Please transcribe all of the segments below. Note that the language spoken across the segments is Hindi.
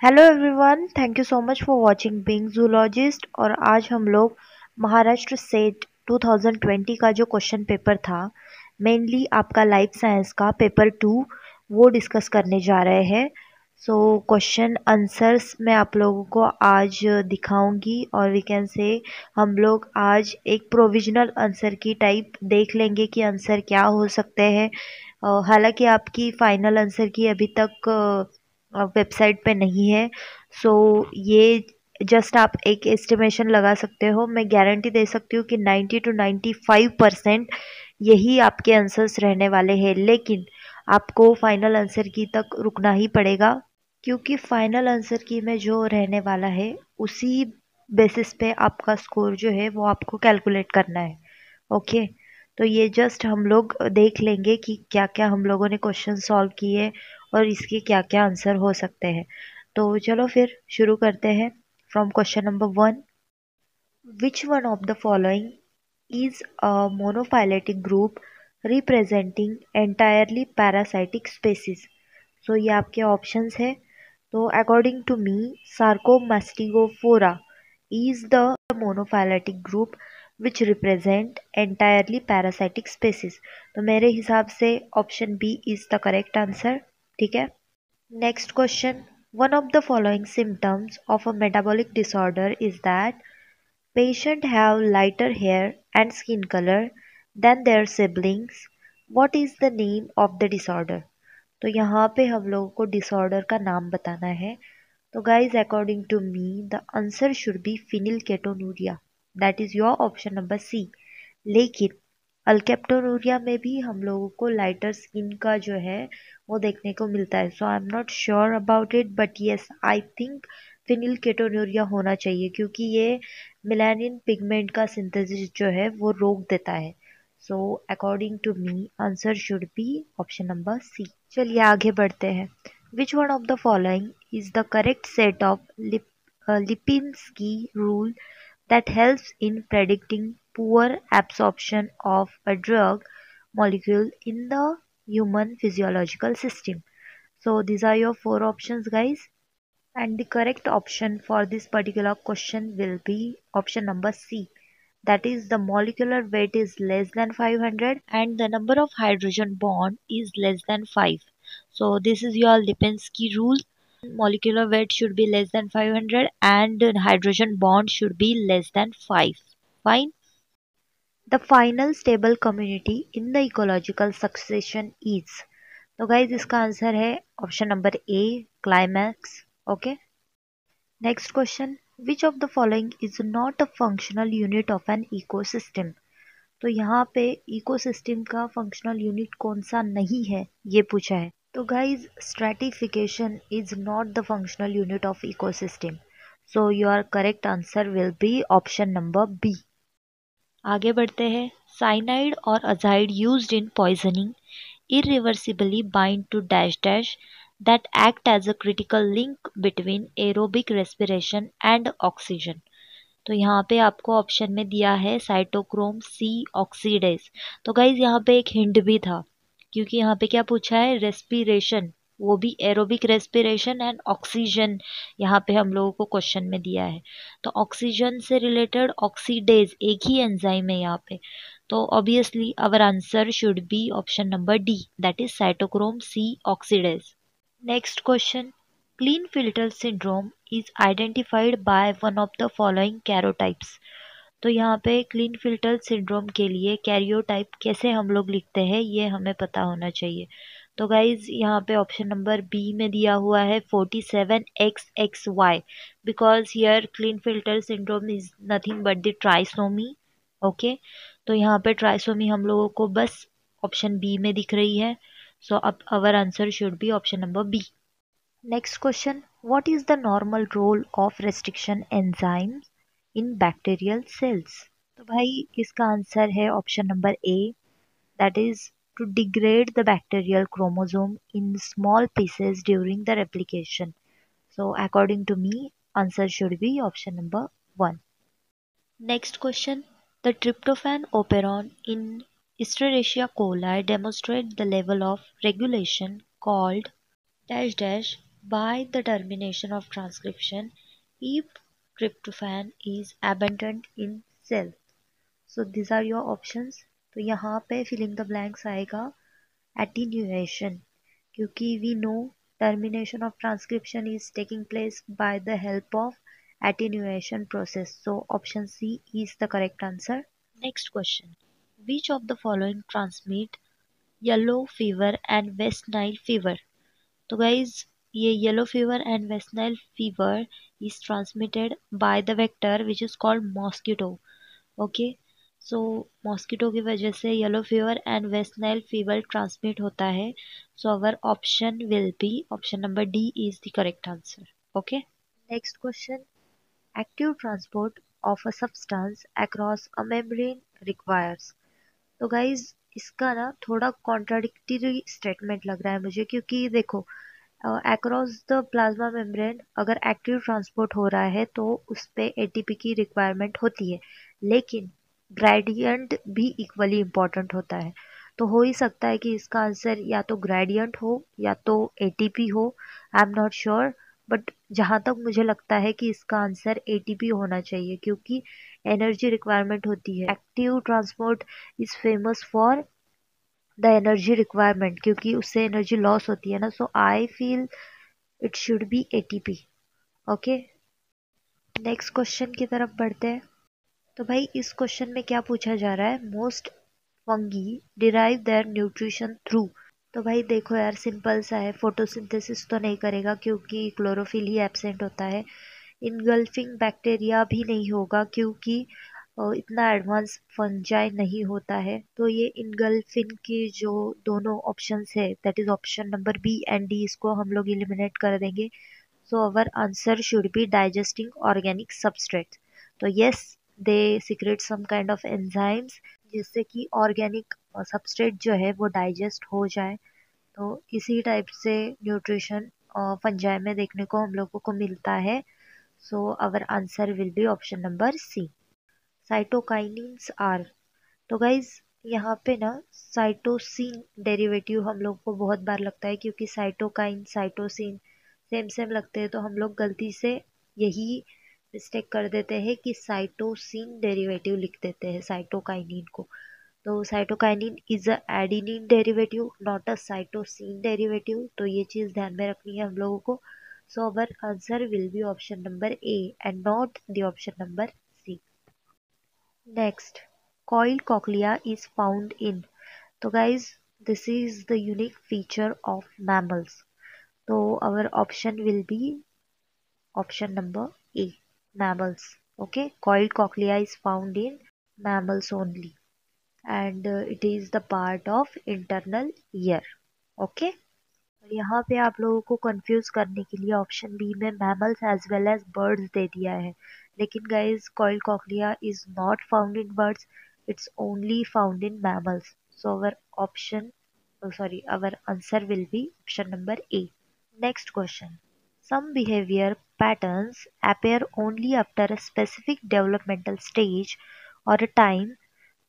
Hello everyone thank you so much for watching being zoologist और आज हम लोग महाराष्ट्र सेट 2020 का जो क्वेश्चन पेपर था मेनली आपका लाइफ साइंस का पेपर टू वो डिस्कस करने जा रहे हैं। सो क्वेश्चन आंसर्स मैं आप लोगों को आज दिखाऊँगी और वी कैन से हम लोग आज एक प्रोविजनल आंसर की टाइप देख लेंगे कि आंसर क्या हो सकते हैं। हालाँकि आपकी फाइनल आंसर की अभी तक वेबसाइट पे नहीं है। सो, ये जस्ट आप एक एस्टिमेशन लगा सकते हो। मैं गारंटी दे सकती हूँ कि 90 टू 95 परसेंट यही आपके आंसर्स रहने वाले हैं। लेकिन आपको फाइनल आंसर की तक रुकना ही पड़ेगा, क्योंकि फाइनल आंसर की में जो रहने वाला है, उसी बेसिस पे आपका स्कोर जो है, वो आपको कैलकुलेट करना है। ओके? तो ये जस्ट हम लोग देख लेंगे कि क्या क्या हम लोगों ने क्वेश्चन सॉल्व किए और इसके क्या क्या आंसर हो सकते हैं। तो चलो फिर शुरू करते हैं from question number one which one of the following is a monophyletic group representing entirely parasitic species so ये आपके ऑप्शंस है। तो according to me sarcomastigophora is the monophyletic group which represent entirely parasitic species तो मेरे हिसाब से option B is the correct answer ठीक है? Next question one of the following symptoms of a metabolic disorder is that patient have lighter hair and skin colour than their siblings what is the name of the disorder तो यहाँ पे हम लोगों को डिसऑर्डर का नाम बताना है। तो guys according to me the answer should be phenylketonuria that is your option number C लेकिन अल्केप्टोनूरिया में भी हम लोगों को लाइटर स्किन का जो है, वो देखने को मिलता है। So I am not sure about it but yes I think phenylketonuria होना चाहिए, क्योंकि ये मिलानिन पिगमेंट का सिंथेसिस जो है, वो रोक देता है। So according to me answer should be option number C चलिए आगे बढ़ते हैं। Which one of the following is the correct set of Lipinski rule that helps in predicting poor absorption of a drug molecule in the human physiological system. So these are your four options guys. And the correct option for this particular question will be option number C. That is the molecular weight is less than 500 and the number of hydrogen bond is less than 5 so this is your Lipinski rule. Molecular weight should be less than 500 and hydrogen bond should be less than 5 fine the final stable community in the ecological succession is तो गाइज़ इसका आंसर है option number A climax okay next question which of the following is not a functional unit of an ecosystem तो यहाँ पे इकोसिस्टम का फंक्शनल यूनिट कौन सा नहीं है ये पूछा है तो guys stratification is not the functional unit of ecosystem so your correct answer will be option number B आगे बढ़ते हैं। साइनाइड और azide used in poisoning irreversibly bind to dash dash that act as a critical link between aerobic respiration and oxygen. तो यहाँ पे आपको ऑप्शन में दिया है साइटोक्रोम सी ऑक्सीडेज तो गाइज़ यहाँ पे एक हिंट भी था। क्योंकि यहाँ पे क्या पूछा है? रेस्पिरेशन वो भी एरोबिक रेस्पिरेशन एंड ऑक्सीजन यहाँ पे हम लोगों को क्वेश्चन में दिया है। तो ऑक्सीजन से रिलेटेड ऑक्सीडेज एक ही एंजाइम है यहाँ पे। तो obviously our answer should be option number D that is cytochrome C oxidase next question Klinefelter syndrome is identified by one of the following karyotypes तो यहाँ पे क्लीन फ़िल्टर सिंड्रोम के लिए कैरियोटाइप कैसे हम लोग लिखते हैं, ये हमें पता होना चाहिए। तो गाइज़ यहाँ पे ऑप्शन नंबर बी में दिया हुआ है forty seven X X Y because here Klinefelter syndrome is nothing but the trisomy okay तो यहाँ पे ट्राइसोमी हम लोगों को बस ऑप्शन बी में दिख रही है सो अब our answer should be option number B next question what is the normal role of restriction enzyme in bacterial cells तो भाई इसका आंसर है option number A that is to degrade the bacterial chromosome in small pieces during the replication. So according to me, answer should be option number 1. Next question. The tryptophan operon in Escherichia coli demonstrate the level of regulation called dash dash by the termination of transcription if tryptophan is abundant in cell. So these are your options. तो यहाँ पे फिलिंग द ब्लैंक्स आएगा एटीन्यूएशन क्योंकि we know termination of transcription is taking place by the help of attenuation process. So option C is the correct answer. Next question. Which of the following transmit yellow fever and West Nile fever? तो guys ये fever and West Nile fever is transmitted by the vector, which is called mosquito. Okay. So mosquito की वजह से yellow fever and West Nile fever transmit होता है। So our option will be option number D is the correct answer okay next question active transport of a substance across a membrane requires तो गाइज़ इसका ना थोड़ा कॉन्ट्राडिक्टरी स्टेटमेंट लग रहा है मुझे, क्योंकि देखो अक्रॉस द प्लाज्मा मेम्ब्रेन अगर एक्टिव ट्रांसपोर्ट हो रहा है तो उस पर ए की रिक्वायरमेंट होती है। लेकिन ग्रेडियंट भी इक्वली इंपॉर्टेंट होता है। तो हो ही सकता है कि इसका आंसर या तो ग्रेडियंट हो या तो एटीपी हो I am not sure but जहाँ तक मुझे लगता है कि इसका आंसर एटीपी होना चाहिए, क्योंकि एनर्जी रिक्वायरमेंट होती है। Active transport is famous for the energy requirement क्योंकि उससे एनर्जी लॉस होती है ना so I feel it should be A T P okay next question की तरफ़ बढ़ते हैं। तो भाई, इस क्वेश्चन में क्या पूछा जा रहा है? Most fungi derive their nutrition through तो भाई, देखो यार सिंपल सा है फोटोसिंथेसिस तो नहीं करेगा, क्योंकि क्लोरोफिल ही एबसेंट होता है। इनगल्फिंग बैक्टीरिया भी नहीं होगा, क्योंकि इतना एडवांस फंजाई नहीं होता है तो ये इनगल्फिन के जो दोनों ऑप्शंस है that is option number B and D इसको हम लोग एलिमिनेट कर देंगे। So our answer should be digesting organic substrate तो yes they secrete some kind of enzymes जिससे कि ऑर्गेनिक सबस्ट्रेट जो है वो डाइजेस्ट हो जाए। तो इसी टाइप से न्यूट्रिशन फंजाई में देखने को हम लोगों को मिलता है। So our answer will be option number C cytokinins are तो गाइज़ यहाँ पे ना साइटोसिन डेरिवेटिव हम लोग को बहुत बार लगता है क्योंकि साइटोकाइन साइटोसिन सेम सेम लगते हैं। तो हम लोग गलती से यही मिस्टेक कर देते हैं कि साइटोसिन डेरिवेटिव लिख देते हैं साइटोकाइनिन को। तो cytokinin is a adenine derivative not a cytosine derivative तो ये चीज़ ध्यान में रखनी है हम लोगों को। So our answer will be option number A and not the option number Next, coiled cochlea is found in. So guys, this is the unique feature of mammals. So our option will be option number A, mammals. Okay, coiled cochlea is found in mammals only and uh, it is the part of internal ear. Okay. यहाँ पे आप लोगों को कंफ्यूज करने के लिए ऑप्शन बी में mammals as well as birds दे दिया है। लेकिन guys coil cochlea is not found in birds it's only found in mammals so our option sorry our answer will be option number A next question some behaviour pattern appear only after a specific developmental stage or a time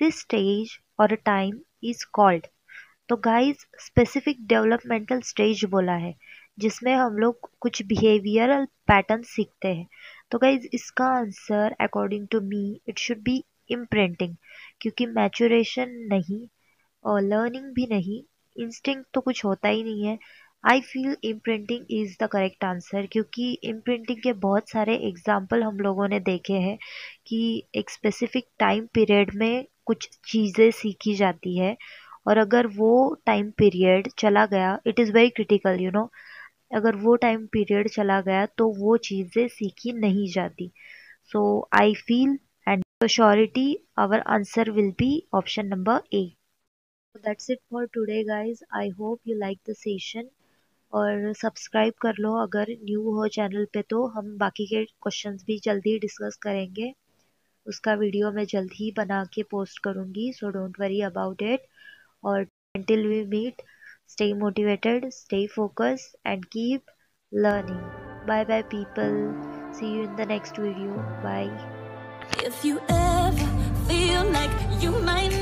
this stage or a time is called तो गाइस स्पेसिफिक डेवलपमेंटल स्टेज बोला है, जिसमें हम लोग कुछ बिहेवियरल पैटर्न सीखते हैं। तो गाइज़ इसका answer according to me it should be imprinting क्योंकि मैचुरेशन नहीं और लर्निंग भी नहीं इंस्टिंग तो कुछ होता ही नहीं है। I feel imprinting is the correct answer क्योंकि इम्प्रिंटिंग के बहुत सारे एग्ज़ाम्पल हम लोगों ने देखे हैं कि एक स्पेसिफिक टाइम पीरियड में कुछ चीज़ें सीखी जाती है। और अगर वो टाइम पीरियड चला गया it is very critical you know अगर वो टाइम पीरियड चला गया तो वो चीज़ें सीखी नहीं जाती। So I feel and surety our answer will be option number A that's it for today guys I hope you like the session और सब्सक्राइब कर लो। अगर न्यू हो चैनल पे तो हम बाकी के क्वेश्चंस भी जल्दी डिस्कस करेंगे। उसका वीडियो मैं जल्द ही बना के पोस्ट करूँगी so don't worry about it or until we meet, stay motivated, stay focused, and keep learning. Bye bye, people. See you in the next video. Bye. If you ever feel like you might